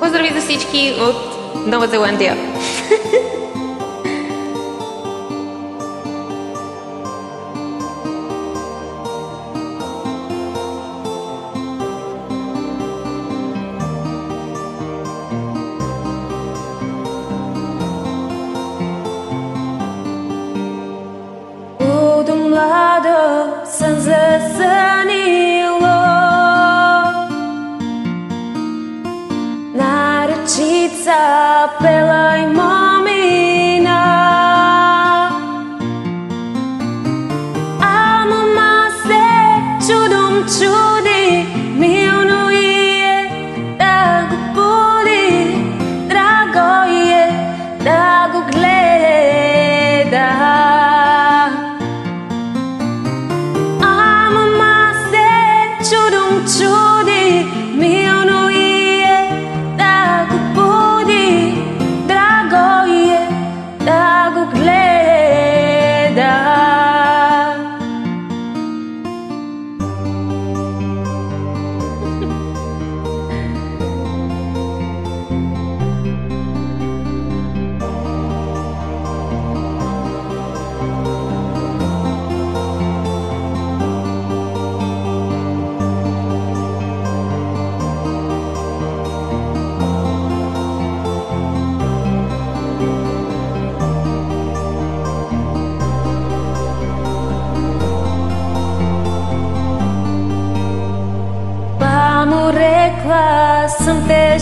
Поздрави за всички от Нова Зеландия! Tudo mlado Čica pelaj mamina A mama se čudom čudi. cumva sunt pe